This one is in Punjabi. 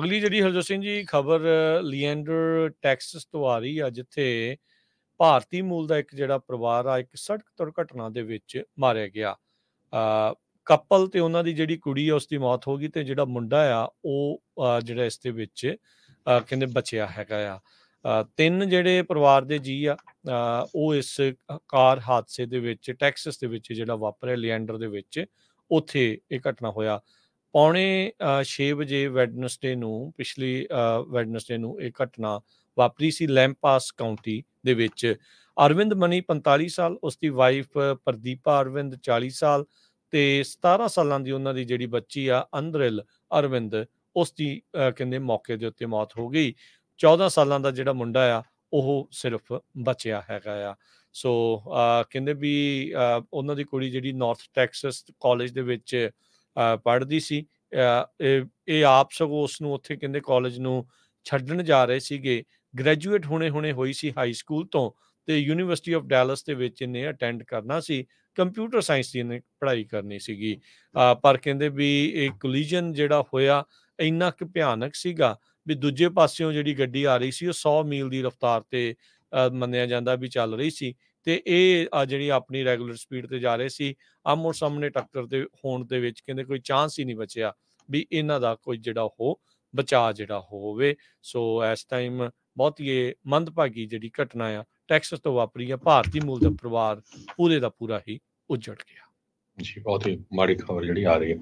ਅਗਲੀ ਜਿਹੜੀ ਹਰਜੋਤ ਸਿੰਘ ਜੀ ਖਬਰ ਲੀਐਂਡਰ, ਟੈਕਸਸ ਤੋਂ ਆ ਰਹੀ ਆ, ਜਿੱਥੇ ਭਾਰਤੀ ਮੂਲ ਦਾ ਇੱਕ ਜਿਹੜਾ ਪਰਿਵਾਰ ਆ, ਇੱਕ ਸੜਕ ਦੁਰਘਟਨਾ ਦੇ ਵਿੱਚ ਮਾਰਿਆ ਗਿਆ। ਅ, ਕਪਲ ਤੇ ਉਹਨਾਂ ਦੀ ਜਿਹੜੀ ਕੁੜੀ ਆ ਉਸ ਦੀ ਮੌਤ ਹੋ ਗਈ ਤੇ ਜਿਹੜਾ ਮੁੰਡਾ ਆ, ਉਹ ਜਿਹੜਾ ਇਸ ਦੇ ਵਿੱਚ ਕਹਿੰਦੇ ਬਚਿਆ ਹੈਗਾ ਆ। ਤਿੰਨ ਜਿਹੜੇ ਪਰਿਵਾਰ ਦੇ ਜੀ ਆ ਉਹ ਇਸ ਕਾਰ ਹਾਦਸੇ ਦੇ ਵਿੱਚ, ਟੈਕਸਸ ਦੇ ਵਿੱਚ ਜਿਹੜਾ ਵਾਪਰਿਆ, ਲੀਐਂਡਰ ਦੇ ਵਿੱਚ, ਉੱਥੇ ਇਹ ਘਟਨਾ ਹੋਇਆ। ਪੌਣੇ 6 ਵਜੇ ਵੈਡਨਸਡੇ ਨੂੰ, ਪਿਛਲੀ ਵੈਡਨਸਡੇ ਨੂੰ ਇਹ ਘਟਨਾ ਵਾਪਰੀ ਸੀ ਲੈਂਪਾਸ ਕਾਉਂਟੀ ਦੇ ਵਿੱਚ। ਅਰਵਿੰਦ ਮਨੀ 45 ਸਾਲ ਉਸ ਦੀ ਵਾਈਫ ਪ੍ਰਦੀਪਾ ਅਰਵਿੰਦ 40 ਸਾਲ ਤੇ 17 ਸਾਲਾਂ ਦੀ ਉਹਨਾਂ ਦੀ ਜਿਹੜੀ ਬੱਚੀ ਆ, ਅੰਦਰਿਲ ਅਰਵਿੰਦ ਉਸ ਦੀ ਕਹਿੰਦੇ ਮੌਕੇ ਦੇ ਉੱਤੇ ਮੌਤ ਹੋ ਗਈ। 14 ਸਾਲਾਂ ਦਾ ਜਿਹੜਾ ਮੁੰਡਾ ਆ, ਉਹ ਸਿਰਫ ਬਚਿਆ ਹੈਗਾ ਆ। ਸੋ ਕਹਿੰਦੇ ਵੀ ਉਹਨਾਂ ਦੀ ਕੁੜੀ ਜਿਹੜੀ ਨਾਰਥ ਟੈਕਸਸ ਕਾਲਜ ਦੇ ਵਿੱਚ ਪੜ੍ਹਦੀ ਸੀ। ਇਹ ਇਹ ਆਪ ਸਗੋਂ ਉਸ ਨੂੰ ਉੱਥੇ ਕਹਿੰਦੇ ਕਾਲਜ ਨੂੰ ਛੱਡਣ ਜਾ ਰਹੇ ਸੀਗੇ। ਗ੍ਰੈਜੂਏਟ ਹੁਣੇ-ਹੁਣੇ ਹੋਈ ਸੀ ਹਾਈ ਸਕੂਲ ਤੋਂ ਤੇ ਯੂਨੀਵਰਸਿਟੀ ਆਫ ਡੈਲਸ ਦੇ ਵਿੱਚ ਇਹਨੇ ਅਟੈਂਡ ਕਰਨਾ ਸੀ। ਕੰਪਿਊਟਰ ਸਾਇੰਸ ਦੀ ਇਹਨੇ ਪੜ੍ਹਾਈ ਕਰਨੀ ਸੀਗੀ। ਪਰ ਕਹਿੰਦੇ ਵੀ ਇਹ ਕੋਲੀਜਨ ਜਿਹੜਾ ਹੋਇਆ, ਇੰਨਾ ਕਿ ਭਿਆਨਕ ਸੀਗਾ ਵੀ ਦੂਜੇ ਪਾਸਿਓਂ ਜਿਹੜੀ ਗੱਡੀ ਆ ਰਹੀ ਸੀ, ਉਹ 100 ਮੀਲ ਦੀ ਰਫ਼ਤਾਰ ਤੇ ਮੰਨਿਆ ਜਾਂਦਾ ਵੀ ਚੱਲ ਰਹੀ ਸੀ। ਤੇ ਇਹ ਅ, ਜਿਹੜੀ ਆਪਣੀ ਰੈਗੂਲਰ ਸਪੀਡ ਤੇ ਜਾ ਰਹੇ ਸੀ ਆਮੋ ਸਾਹਮਣੇ ਟੱਕਰ ਦੇ ਹੋਣ ਦੇ ਵਿੱਚ ਕਹਿੰਦੇ ਕੋਈ ਚਾਂਸ ਹੀ ਨਹੀਂ ਬਚਿਆ ਵੀ ਇਹਨਾਂ ਦਾ ਕੋਈ ਜਿਹੜਾ ਉਹ ਬਚਾਅ ਜਿਹੜਾ ਹੋਵੇ। ਸੋ ਇਸ ਟਾਈਮ ਬਹੁਤ ਹੀ ਇਹ ਮੰਦਭਾਗੀ ਜਿਹੜੀ ਘਟਨਾ ਆ ਟੈਕਸਸ ਤੋਂ ਵਾਪਰੀ ਆ ਭਾਰਤੀ ਮੂਲ ਦਾ ਪਰਿਵਾਰ ਪੂਰੇ ਦਾ ਪੂਰਾ ਹੀ ਉੱਜੜ ਗਿਆ। ਜੀ ਬਹੁਤ ਹੀ ਮਾੜੀ ਖਬਰ ਜਿਹੜੀ ਆ ਰਹੀ ਹੈ।